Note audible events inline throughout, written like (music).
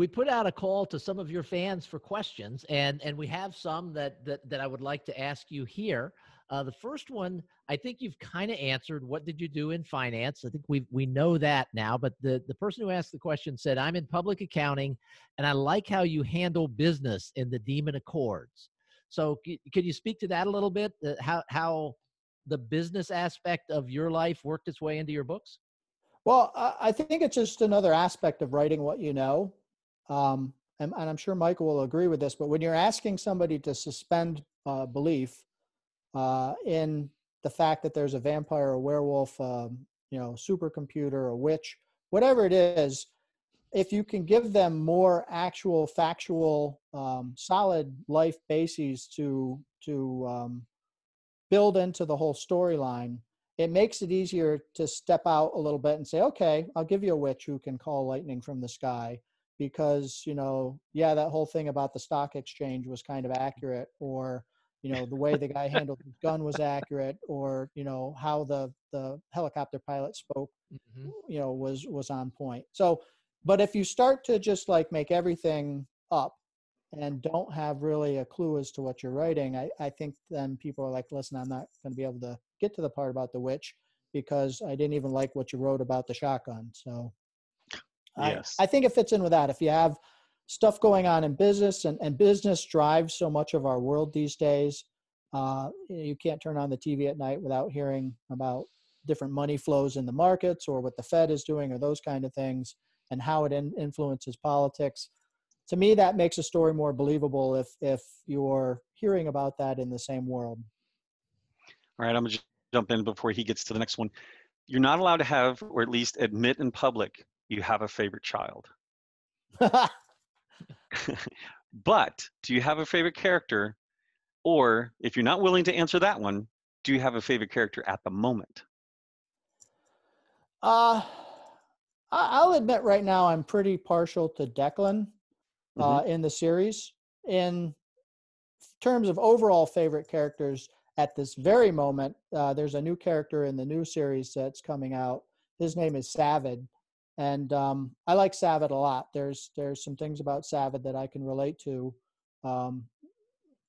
we put out a call to some of your fans for questions, and and we have some that that that I would like to ask you here. Uh, the first one, I think you've kind of answered. What did you do in finance? I think we we know that now. But the the person who asked the question said, "I'm in public accounting, and I like how you handle business in the Demon Accords." So, c- could you speak to that a little bit? Uh, how how the business aspect of your life worked its way into your books? Well, I think it's just another aspect of writing what you know. Um, and, and, I'm sure Michael will agree with this, but when you're asking somebody to suspend uh, belief uh, in the fact that there's a vampire, a werewolf, um, you know, supercomputer, a witch, whatever it is, if you can give them more actual, factual, um, solid life bases to to um, build into the whole storyline, it makes it easier to step out a little bit and say, okay, I'll give you a witch who can call lightning from the sky because, you know, yeah, that whole thing about the stock exchange was kind of accurate or, you know, the way the guy handled his gun was accurate or, you know, how the, the helicopter pilot spoke, mm-hmm. you know, was, was on point. So, but if you start to just like make everything up and don't have really a clue as to what you're writing, I, I think then people are like, listen, I'm not going to be able to get to the part about the witch because I didn't even like what you wrote about the shotgun. So yes. I, I think it fits in with that. If you have stuff going on in business and, and business drives so much of our world these days, uh, you can't turn on the TV at night without hearing about different money flows in the markets or what the Fed is doing or those kind of things and how it in, influences politics to me that makes a story more believable if if you're hearing about that in the same world all right i'm gonna jump in before he gets to the next one you're not allowed to have or at least admit in public you have a favorite child (laughs) (laughs) but do you have a favorite character or if you're not willing to answer that one do you have a favorite character at the moment uh I'll admit right now I'm pretty partial to Declan mm-hmm. uh, in the series. In terms of overall favorite characters at this very moment, uh, there's a new character in the new series that's coming out. His name is Savid, and um, I like Savid a lot. There's there's some things about Savid that I can relate to. Um,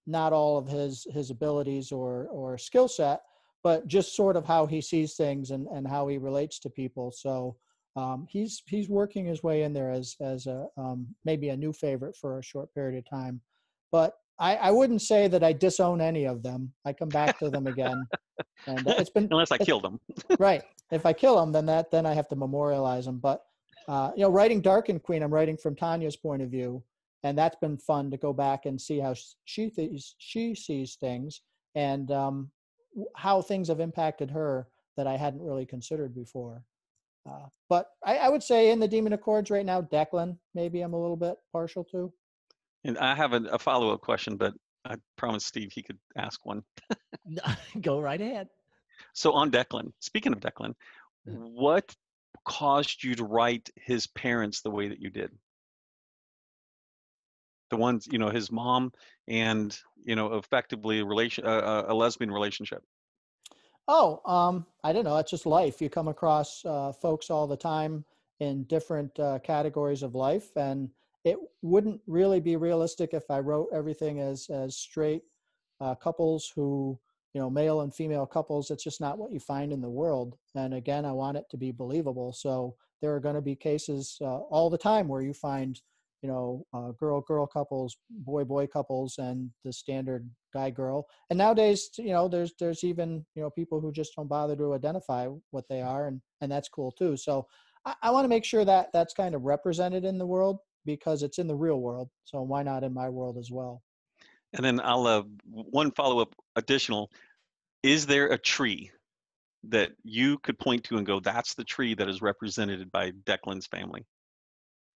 not all of his his abilities or or skill set, but just sort of how he sees things and and how he relates to people. So um, he's he's working his way in there as as a um, maybe a new favorite for a short period of time. But I, I wouldn't say that I disown any of them. I come back to them again, (laughs) and it's been unless I kill them. right. If I kill them, then that then I have to memorialize them. But uh, you know, writing Dark and Queen, I'm writing from Tanya's point of view, and that's been fun to go back and see how she th- she sees things and um, how things have impacted her that I hadn't really considered before. Uh, but I, I, would say in the Demon Accords right now, Declan, maybe I'm a little bit partial to. And I have a, a follow up question, but I promised Steve he could ask one. (laughs) Go right ahead. So on Declan, speaking of Declan, mm-hmm. what caused you to write his parents the way that you did? The ones, you know, his mom and, you know, effectively a relation, uh, a lesbian relationship. Oh, um, I don't know. It's just life. You come across uh, folks all the time in different uh, categories of life, and it wouldn't really be realistic if I wrote everything as as straight uh, couples who, you know, male and female couples. It's just not what you find in the world. And again, I want it to be believable. So there are going to be cases uh, all the time where you find you know, uh, girl girl couples, boy boy couples, and the standard guy girl. And nowadays, you know, there's there's even you know people who just don't bother to identify what they are, and and that's cool too. So I, I want to make sure that that's kind of represented in the world because it's in the real world. So why not in my world as well? And then I'll uh, one follow up additional. Is there a tree that you could point to and go, that's the tree that is represented by Declan's family?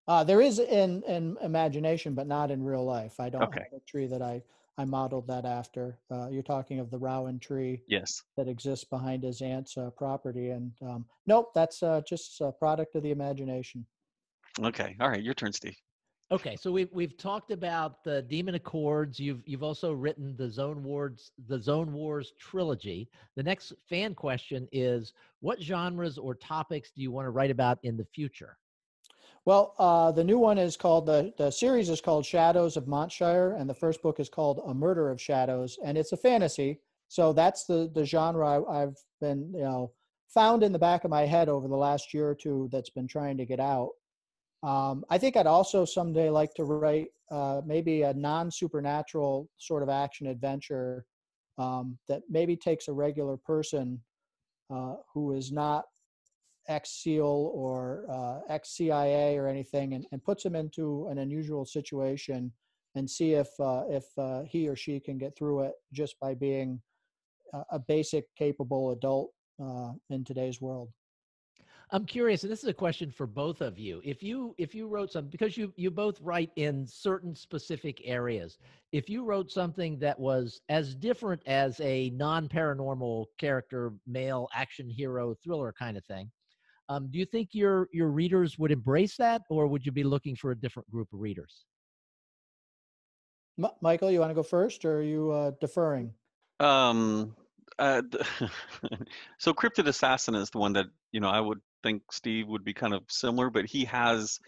Uh, there is in in imagination, but not in real life. I don't okay. have a tree that I I modeled that after. Uh, you're talking of the Rowan tree, yes, that exists behind his aunt's uh, property, and um, nope, that's uh, just a product of the imagination. Okay, all right, your turn, Steve. Okay, so we've we've talked about the Demon Accords. You've you've also written the Zone Wars the Zone Wars trilogy. The next fan question is: What genres or topics do you want to write about in the future? Well, uh, the new one is called the the series is called Shadows of Montshire, and the first book is called A Murder of Shadows, and it's a fantasy. So that's the the genre I, I've been you know found in the back of my head over the last year or two that's been trying to get out. Um, I think I'd also someday like to write uh, maybe a non supernatural sort of action adventure um, that maybe takes a regular person uh, who is not ex SEAL or uh, ex CIA or anything and, and puts him into an unusual situation and see if uh, if uh, he or she can get through it just by being a, a basic capable adult uh, in today's world. I'm curious, and this is a question for both of you. If you if you wrote something because you you both write in certain specific areas, if you wrote something that was as different as a non-paranormal character, male action hero thriller kind of thing, um, do you think your your readers would embrace that, or would you be looking for a different group of readers? M- Michael, you want to go first, or are you uh, deferring? Um, uh, (laughs) so Cryptid Assassin is the one that you know I would think Steve would be kind of similar, but he has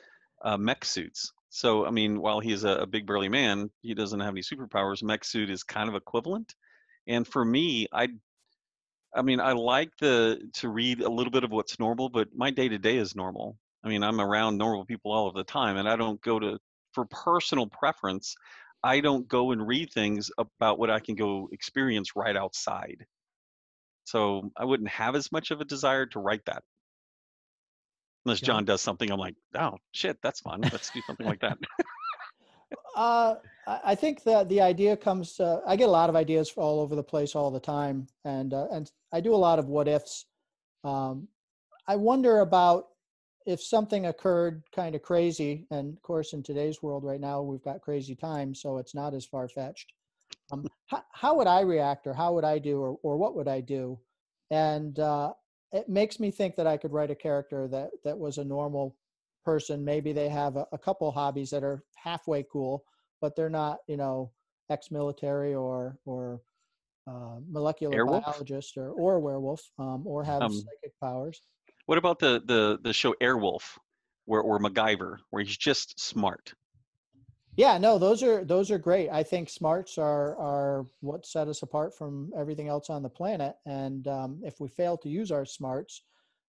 uh, mech suits. So I mean, while he's a, a big burly man, he doesn't have any superpowers. Mech suit is kind of equivalent. And for me, I, I mean, I like the to read a little bit of what's normal, but my day to day is normal. I mean, I'm around normal people all of the time, and I don't go to for personal preference. I don't go and read things about what I can go experience right outside. So I wouldn't have as much of a desire to write that. Unless John does something, I'm like, oh shit, that's fun. Let's do something like that. (laughs) Uh, I think that the idea comes. Uh, I get a lot of ideas all over the place all the time, and uh, and I do a lot of what ifs. Um, I wonder about if something occurred kind of crazy, and of course, in today's world right now, we've got crazy times, so it's not as far fetched. Um, how, how would I react, or how would I do, or or what would I do? And uh, it makes me think that I could write a character that that was a normal person. Maybe they have a, a couple hobbies that are halfway cool, but they're not, you know, ex-military or or uh, molecular biologist or or a werewolf um, or have Um, psychic powers. what about the the the show Airwolf, where or MacGyver, where he's just smart? Yeah, no, those are those are great. I think smarts are are what set us apart from everything else on the planet. And um, if we fail to use our smarts,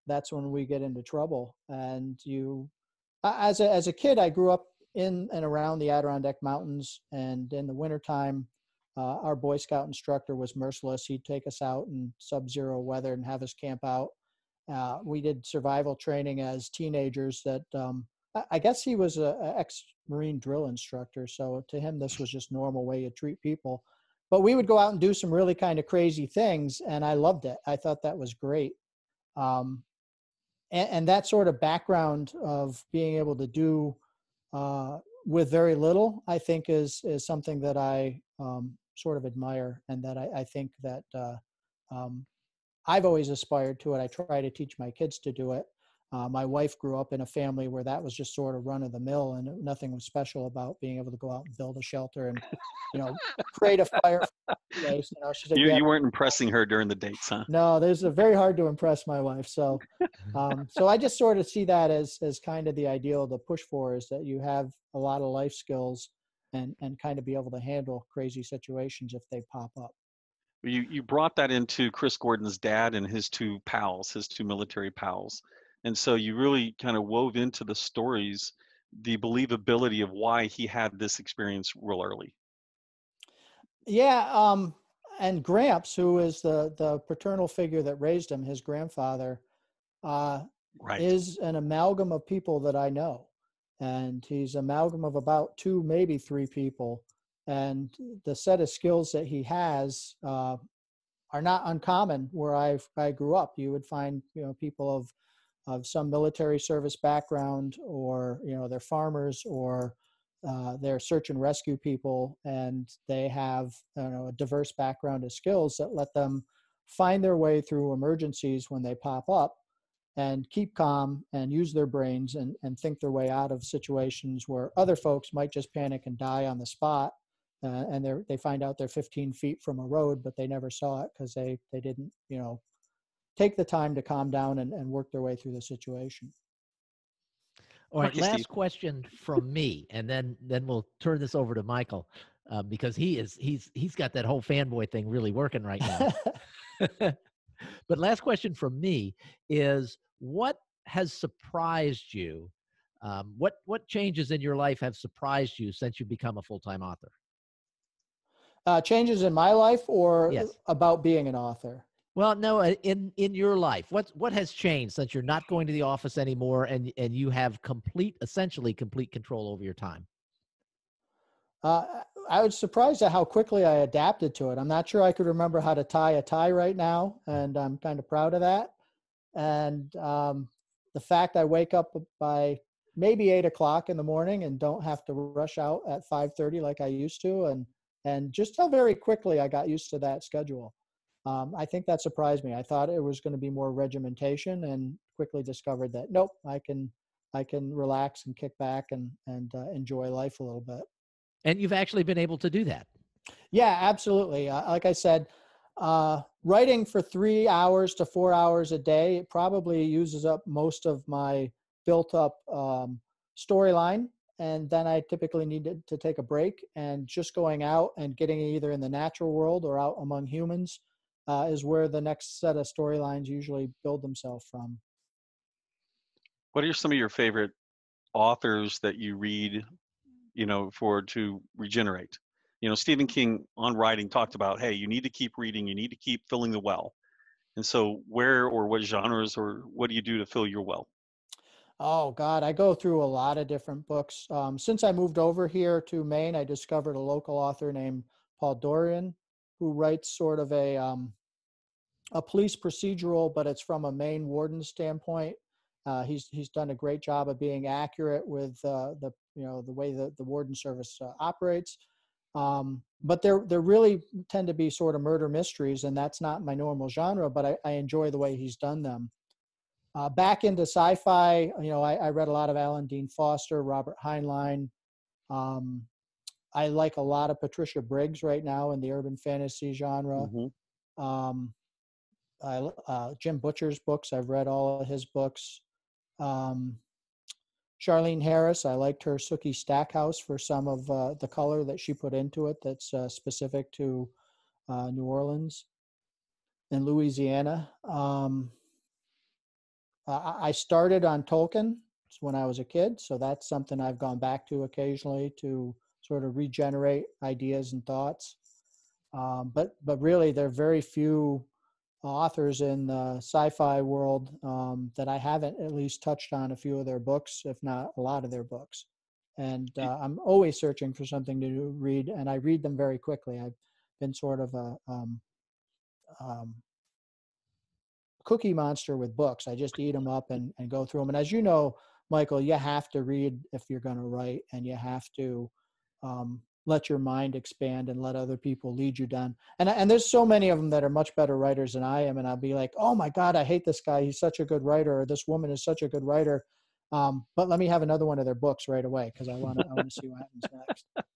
that's when we get into trouble. And you, as a as a kid, I grew up in and around the Adirondack Mountains, and in the wintertime, uh, our Boy Scout instructor was merciless. He'd take us out in sub-zero weather and have us camp out. Uh, we did survival training as teenagers. That um, I guess he was a, a ex-marine drill instructor, so to him this was just normal way to treat people. But we would go out and do some really kind of crazy things, and I loved it. I thought that was great. Um, and, and that sort of background of being able to do uh, with very little, I think is is something that I um, sort of admire, and that I, I think that uh, um, I've always aspired to it. I try to teach my kids to do it. Uh, my wife grew up in a family where that was just sort of run of the mill, and nothing was special about being able to go out and build a shelter and, you know, create a (laughs) fire. Place. You know, said, You, "Yeah, you weren't impressing her during the dates, huh? no, there's a very hard to impress my wife. So, (laughs) um, so I just sort of see that as as kind of the ideal to push for is that you have a lot of life skills and and kind of be able to handle crazy situations if they pop up. You you brought that into Chris Gordon's dad and his two pals, his two military pals, and so you really kind of wove into the stories the believability of why he had this experience real early. Yeah, um, and Gramps, who is the the paternal figure that raised him, his grandfather, uh, Right. is an amalgam of people that I know. And he's amalgam of about two, maybe three people. And the set of skills that he has uh, are not uncommon where I I grew up. You would find you know people of of some military service background, or you know they're farmers, or uh, they're search and rescue people, and they have you know a diverse background of skills that let them find their way through emergencies when they pop up and keep calm and use their brains and, and think their way out of situations where other folks might just panic and die on the spot uh, and they they find out they're 15 feet from a road but they never saw it because they they didn't you know take the time to calm down and, and work their way through the situation All right, last Steve. question from me, and then then we'll turn this over to Michael uh, because he is he's he's got that whole fanboy thing really working right now. (laughs) but last question from me is: What has surprised you? Um, what what changes in your life have surprised you since you've become a full time author? uh, changes in my life or Yes. about being an author? Well, no, in in your life, what what has changed since you're not going to the office anymore, and and you have complete, essentially complete control over your time? Uh, I was surprised at how quickly I adapted to it. I'm not sure I could remember how to tie a tie right now, and I'm kind of proud of that. And um, the fact I wake up by maybe eight o'clock in the morning and don't have to rush out at 5:30 like I used to, and and just how very quickly I got used to that schedule. Um, I think that surprised me. I thought it was going to be more regimentation, and quickly discovered that nope, I can I can relax and kick back and and uh, enjoy life a little bit. And you've actually been able to do that. Yeah, absolutely. Uh, like I said, uh, writing for three hours to four hours a day it probably uses up most of my built up um, storyline. And then I typically need to, to take a break and just going out and getting either in the natural world or out among humans uh, is where the next set of storylines usually build themselves from. What are some of your favorite authors that you read, you know, for to regenerate? You know, Stephen King on writing talked about, hey, you need to keep reading, you need to keep filling the well. And so, where or what genres or what do you do to fill your well? Oh God, I go through a lot of different books. Um, since I moved over here to Maine, I discovered a local author named Paul Doiron, who writes sort of a um, a police procedural, but it's from a Maine warden standpoint. Uh, he's he's done a great job of being accurate with uh, the you know the way that the warden service uh, operates. Um, but they're they really tend to be sort of murder mysteries, and that's not my normal genre. But I, I enjoy the way he's done them. Uh, back into sci-fi, you know, I, I, read a lot of Alan Dean Foster, Robert Heinlein. Um, I like a lot of Patricia Briggs right now in the urban fantasy genre. Mm-hmm. Um, I, uh, Jim Butcher's books, I've read all of his books. Um, Charlaine Harris, I liked her Sookie Stackhouse for some of uh, the color that she put into it that's uh, specific to uh, New Orleans and Louisiana. Um, I started on Tolkien when I was a kid, so that's something I've gone back to occasionally to sort of regenerate ideas and thoughts. Um, but but really, there are very few authors in the sci-fi world um, that I haven't at least touched on a few of their books, if not a lot of their books. And uh, I'm always searching for something to read, and I read them very quickly. I've been sort of a um, um, cookie monster with books. I just eat them up and, and go through them. And as you know, Michael, you have to read if you're going to write, and you have to um, let your mind expand and let other people lead you down. And and there's so many of them that are much better writers than I am, and I'll be like, oh my God, I hate this guy. He's such a good writer, or this woman is such a good writer. Um, but let me have another one of their books right away because I want to see what happens next. (laughs)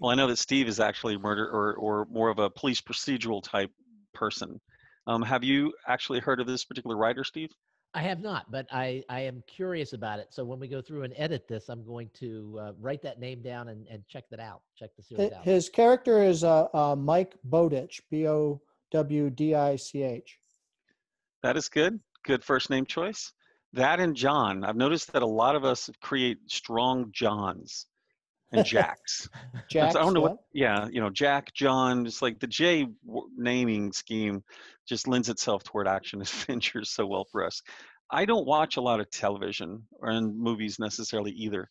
Well, I know that Steve is actually a murder or or more of a police procedural type person. Um, have you actually heard of this particular writer, Steve? I have not, but I, I am curious about it. So when we go through and edit this, I'm going to uh, write that name down and, and check that out. Check the series out. His character is uh, uh, Mike Bowditch, B O W D I C H. That is good. Good first name choice. That and John. I've noticed that a lot of us create strong Johns and Jacks. (laughs) Jack. I don't know what. Yeah, you know, Jack, John. Just like the J naming scheme, just lends itself toward action (laughs) adventures so well for us. I don't watch a lot of television or in movies necessarily either.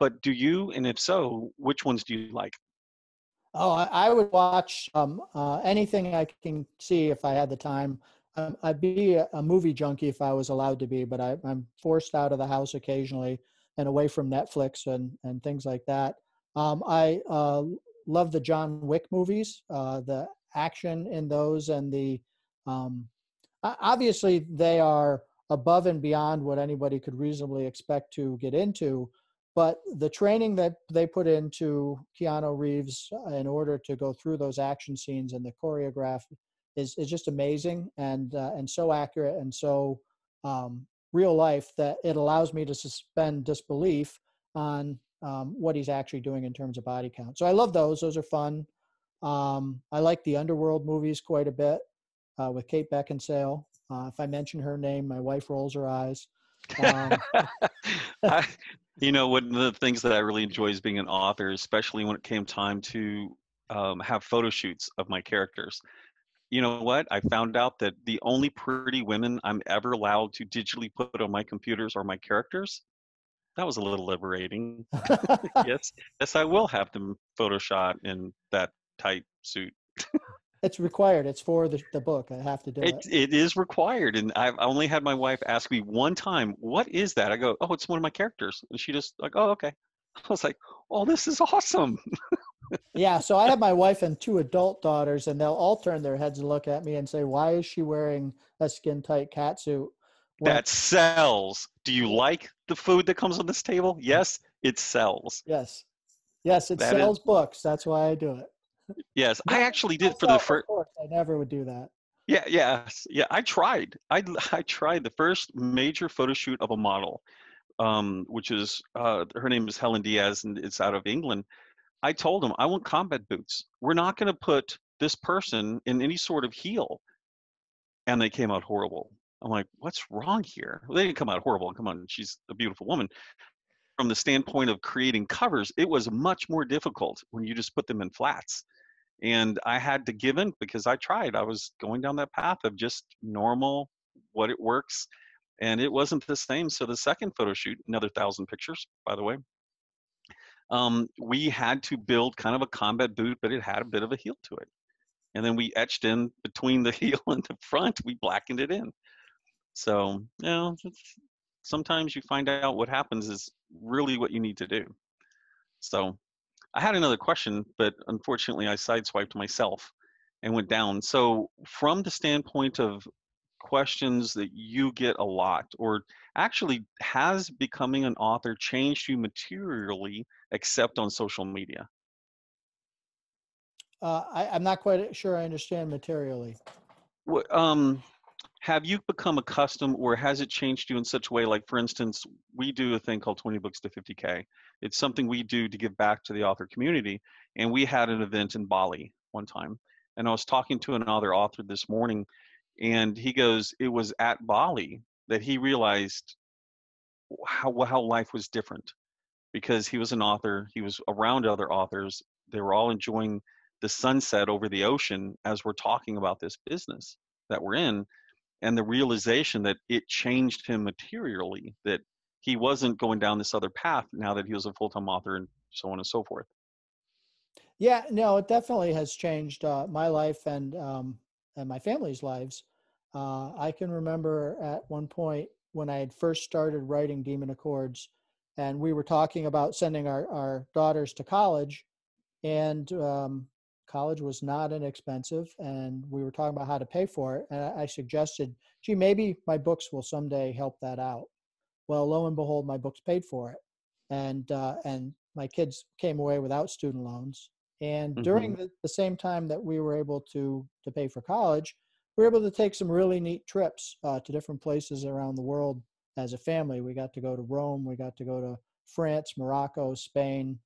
But do you? And if so, which ones do you like? Oh, I, I would watch um, uh, anything I can see if I had the time. Um, I'd be a, a, movie junkie if I was allowed to be, but I, I'm forced out of the house occasionally and away from Netflix and, and things like that. Um, I uh, love the John Wick movies, uh, the action in those, and the um, obviously they are above and beyond what anybody could reasonably expect to get into. But the training that they put into Keanu Reeves in order to go through those action scenes and the choreograph is, is just amazing and uh, and so accurate and so um, real life that it allows me to suspend disbelief on um, what he's actually doing in terms of body count. So I love those. Those are fun. Um, I like the Underworld movies quite a bit uh, with Kate Beckinsale. Uh, if I mention her name, my wife rolls her eyes. Um, (laughs) I, you know, one of the things that I really enjoy is being an author, especially when it came time to um, have photo shoots of my characters. You know what? I found out that the only pretty women I'm ever allowed to digitally put on my computers are my characters. That was a little liberating. (laughs) (laughs) yes, yes, I will have them photoshopped in that tight suit. it's required. It's for the, the book. I have to do it. it. It is required, and I've only had my wife ask me one time, "What is that?" I go, "Oh, it's one of my characters," and she just like, "Oh, okay." (laughs) I was like, "Oh, this is awesome." Yeah, so I have my wife and two adult daughters, and they'll all turn their heads and look at me and say, "Why is she wearing a skin tight cat suit?" that sells. Do you like the food that comes on this table? Yes, it sells. Yes, yes, it that sells is... books. That's why I do it. Yes, I actually did for the first. I never would do that. Yeah, yeah, yeah. I tried. I I tried the first major photo shoot of a model, um, which is uh, her name is Helen Diaz, and it's out of England. I told them I want combat boots. We're not going to put this person in any sort of heel, and they came out horrible. I'm like, what's wrong here? Well, they didn't come out horrible. Come on, she's a beautiful woman. From the standpoint of creating covers, it was much more difficult when you just put them in flats and i had to give in because i tried i was going down that path of just normal what it works and it wasn't the same so the second photo shoot another thousand pictures by the way um, we had to build kind of a combat boot but it had a bit of a heel to it. And then we etched in between the (laughs) heel and the front we blackened it in. So you know sometimes you find out what happens is really what you need to do. So I had another question, but unfortunately I sideswiped myself and went down. So from the standpoint of questions that you get a lot, or actually has becoming an author changed you materially except on social media? Uh, I, am not quite sure I understand materially. um, have you become accustomed or has it changed you in such a way like for instance we do a thing called 20 books to 50k it's something we do to give back to the author community and we had an event in bali one time and i was talking to another author this morning and he goes it was at bali that he realized how how life was different because he was an author he was around other authors they were all enjoying the sunset over the ocean as we're talking about this business that we're in and the realization that it changed him materially that he wasn't going down this other path now that he was a full-time author and so on and so forth. Yeah no it definitely has changed uh, my life and um, and my family's lives uh, i can remember at one point when i had first started writing demon accords and we were talking about sending our, our daughters to college and um, college was not inexpensive and we were talking about how to pay for it and i suggested gee maybe my books will someday help that out. Well lo and behold my books paid for it and uh, and my kids came away without student loans and during mm-hmm. the, the same time that we were able to to pay for college we were able to take some really neat trips uh, to different places around the world as a family we got to go to rome we got to go to france morocco spain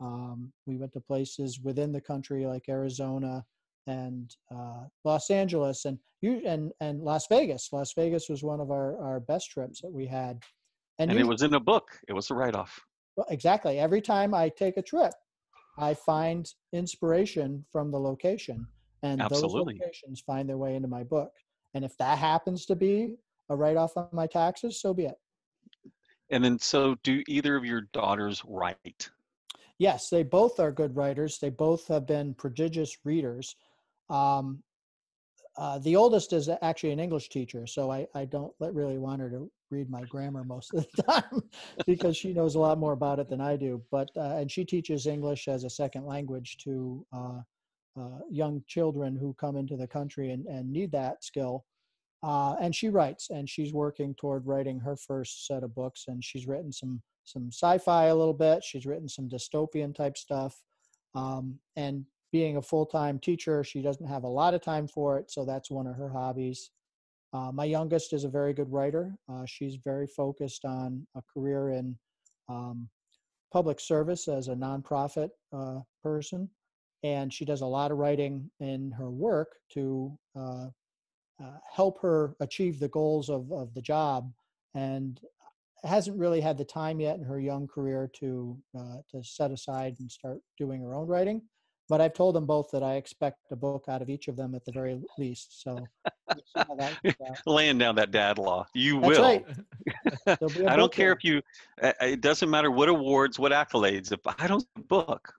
um, we went to places within the country like Arizona and uh, Los Angeles and you and and Las Vegas. Las Vegas was one of our our best trips that we had. And, and you, it was in a book. It was a write off. Well, exactly. Every time I take a trip, I find inspiration from the location, and Absolutely. those locations find their way into my book. And if that happens to be a write off on my taxes, so be it. And then, so do either of your daughters write? Yes, they both are good writers. They both have been prodigious readers. Um, uh, the oldest is actually an English teacher, so I, I don't really want her to read my grammar most of the (laughs) time because she knows a lot more about it than I do. But uh, and she teaches English as a second language to uh, uh young children who come into the country and, and need that skill. Uh, and she writes, and she's working toward writing her first set of books, and she's written some some sci-fi a little bit. She's written some dystopian type stuff. Um, and being a full-time teacher, she doesn't have a lot of time for it, so that's one of her hobbies. Uh, my youngest is a very good writer. Uh, she's very focused on a career in um, public service as a nonprofit uh, person, and she does a lot of writing in her work to uh, uh, help her achieve the goals of, of the job. And hasn't really had the time yet in her young career to uh, to set aside and start doing her own writing. But I've told them both that I expect a book out of each of them at the very least. So we'll see how that works. (laughs) Laying down that dad law. You That's will. right. (laughs) There'll be a I don't care there. if you. It doesn't matter what awards, what accolades. If I don't book,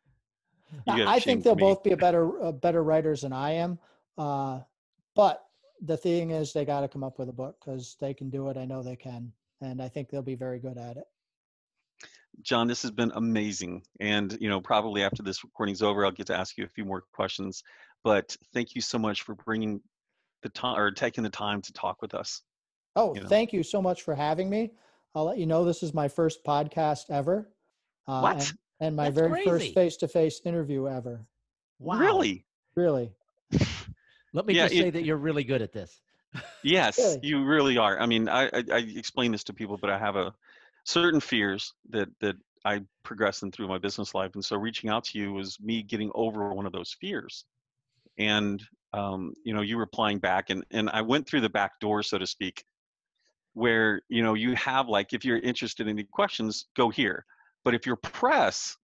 I- gotta I shame think they'll me. both be a better uh, better writers than I am. Uh, but the thing is, they got to come up with a book because they can do it. I know they can, and I think they'll be very good at it. John, this has been amazing. And, you know, probably after this recording's over, I'll get to ask you a few more questions. But thank you so much for bringing the time or taking the time to talk with us. Oh, You know. thank you so much for having me. I'll let you know this is my first podcast ever. Uh, What? And, and my That's very crazy. first face-to-face interview ever. Wow. Really? Really. (laughs) Let me Yeah, just it- say that you're really good at this. (laughs) Yes, Really? you really are. I mean, I, I, I explain this to people, but I have a certain fears that that I progress in through my business life, and so reaching out to you was me getting over one of those fears, and um, you know, you replying back, and and I went through the back door, so to speak, where you know you have like if you're interested in any questions, go here, but if you're press,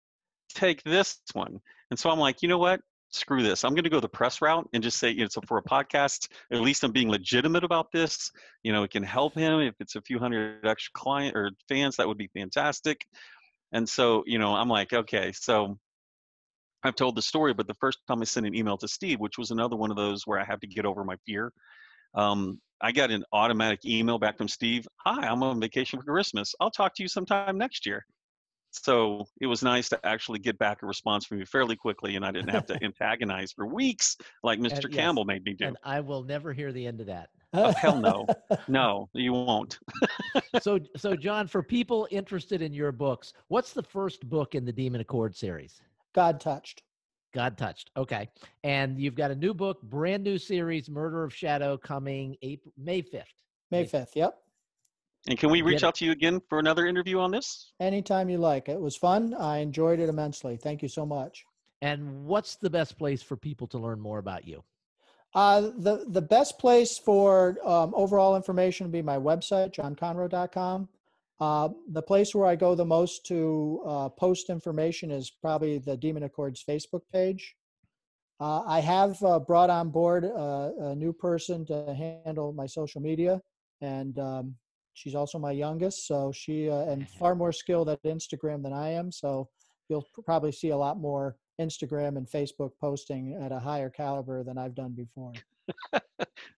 take this one, and so I'm like, you know what? Screw this. I'm going to go the press route and just say, you know, so for a podcast, at least I'm being legitimate about this. You know, it can help him. If it's a few hundred extra client or fans, that would be fantastic. And so, you know, I'm like, okay, so I've told the story, but the first time I sent an email to Steve, which was another one of those where I have to get over my fear, um, I got an automatic email back from Steve. Hi, I'm on vacation for Christmas. I'll talk to you sometime next year. So it was nice to actually get back a response from you fairly quickly, and I didn't have to (laughs) antagonize for weeks like Mr. yes, Campbell made me do. And I will never hear the end of that. Oh, hell no. (laughs) No, you won't. (laughs) so so John, for people interested in your books, what's the first book in the Demon Accord series? God touched. God touched. Okay. And you've got a new book, brand new series, Murder of Shadow, coming April, May 5th. May May 5th. Yep. And can we reach out to you again for another interview on this? Anytime you like. It was fun. I enjoyed it immensely. Thank you so much. And what's the best place for people to learn more about you? Uh, the the best place for um, overall information would be my website, johnconroe.com. Uh, the place where I go the most to uh, post information is probably the Demon Accords Facebook page. Uh, I have uh, brought on board uh, a new person to handle my social media, and um, she's also my youngest, so she uh, and far more skilled at Instagram than I am. So you'll probably see a lot more Instagram and Facebook posting at a higher caliber than I've done before. (laughs)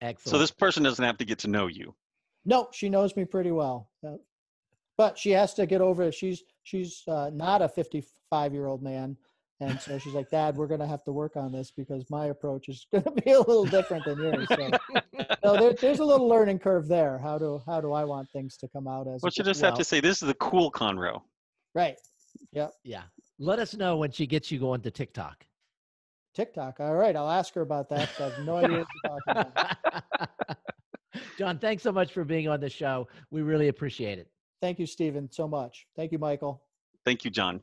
Excellent. So this person doesn't have to get to know you. No, she knows me pretty well, uh, but she has to get over it. She's she's uh, not a 55 year old man, and so she's like, Dad, we're gonna have to work on this because my approach is (laughs) gonna be a little different than yours. So, so there, there's a little learning curve there. How do how do I want things to come out as? Well, you just have to say, this is the cool Conroe. right. yeah. Yeah. Let us know when she gets you going to TikTok. TikTok. All right, I'll ask her about that. I have no idea what you're talking about. (laughs) John, thanks so much for being on the show. We really appreciate it. Thank you, Stephen, so much. Thank you, Michael. Thank you, John.